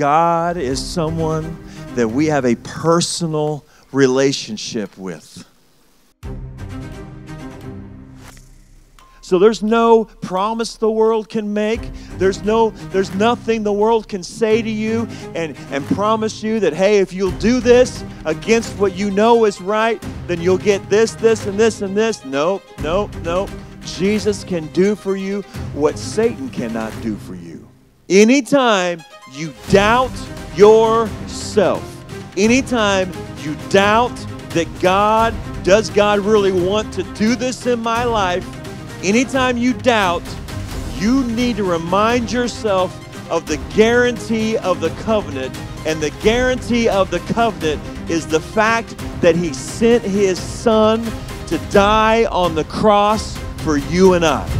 God is someone that we have a personal relationship with. So there's no promise the world can make. There's no there's nothing the world can say to you and and promise you that hey, if you'll do this against what you know is right, then you'll get this this and this and this. Nope, nope, nope. Jesus can do for you what Satan cannot do for you. Anytime you doubt yourself, anytime you doubt that God, does God really want to do this in my life? Anytime you doubt, you need to remind yourself of the guarantee of the covenant. And the guarantee of the covenant is the fact that He sent His Son to die on the cross for you and I.